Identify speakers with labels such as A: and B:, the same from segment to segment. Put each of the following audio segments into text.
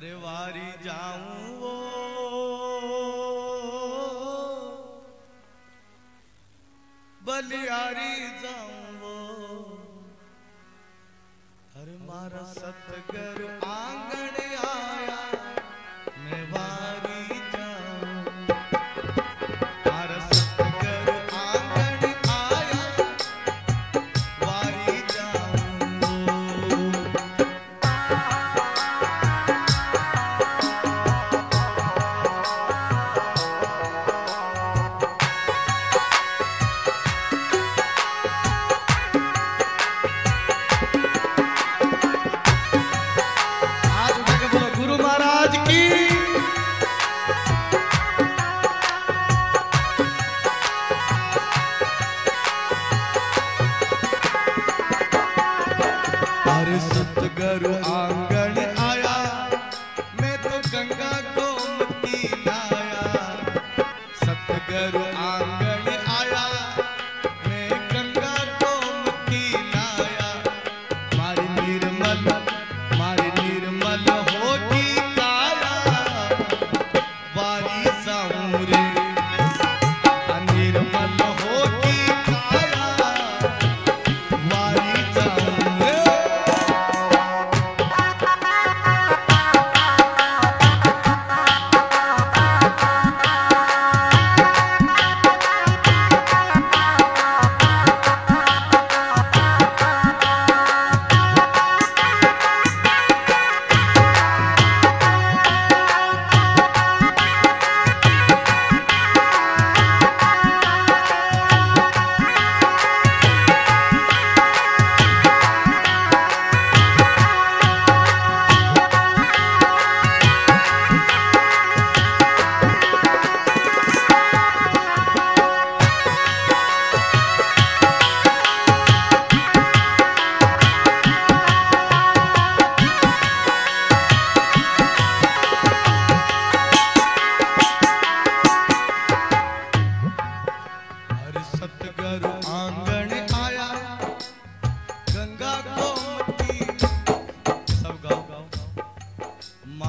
A: घरवारी जाऊँ वो। बलियारी जाऊँ वो। हर मारा सतगर आँगन आया।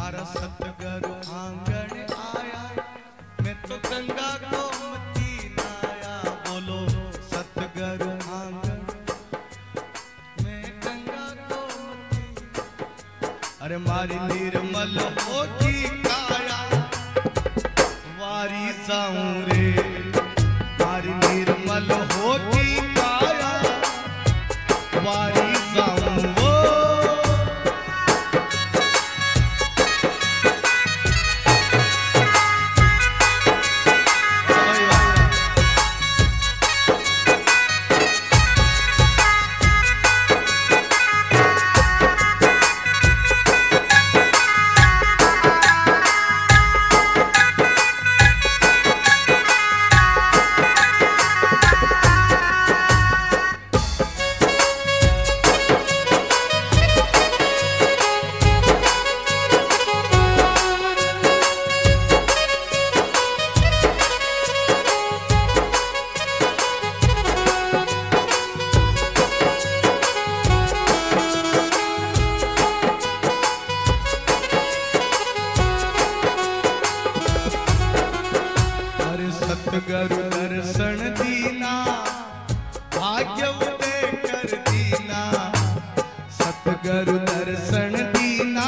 A: हमारा सतगुरु आँगन आया। मैं तो गंगा को बोलो, सतगुरु आँगन। मैं गंगा को अरे मारी निर्मल मोती काया। वारी साऊं रे मारी निर्मल होती दर्शन दीना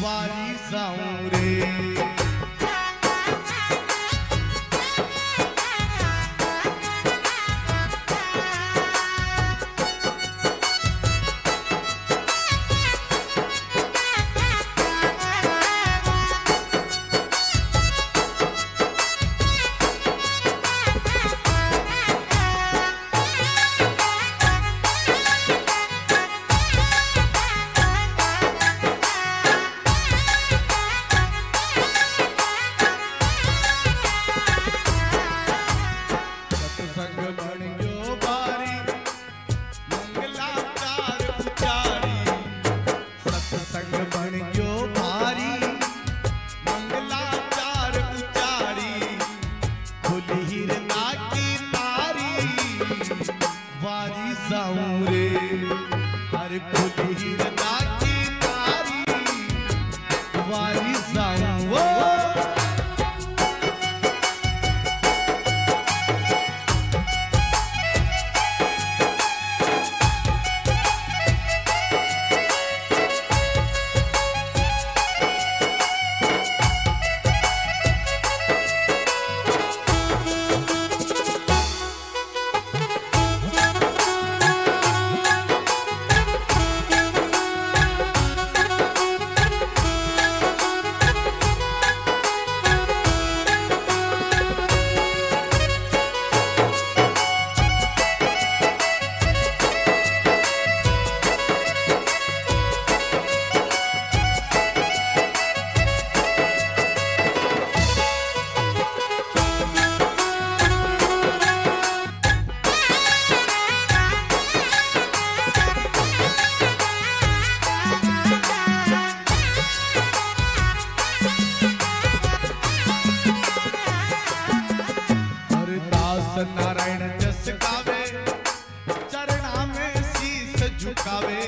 A: varizão गावे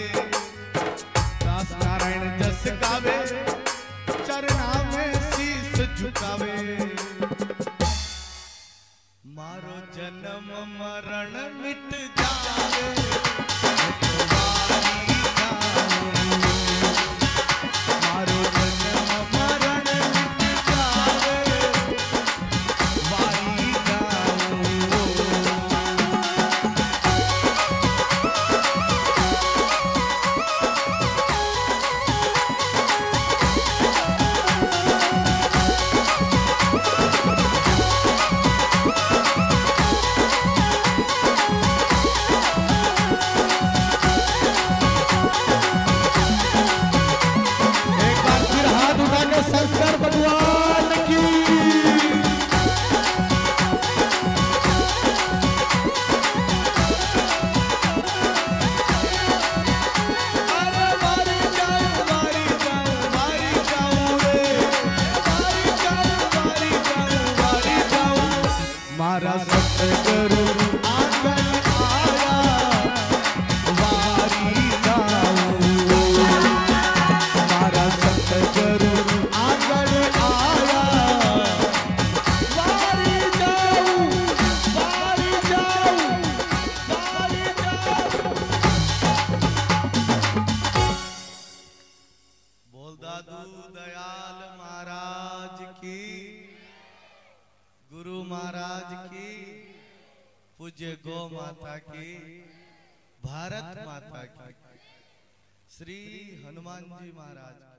A: पूज्य गो माता की भारत माता की। श्री हनुमान जी महाराज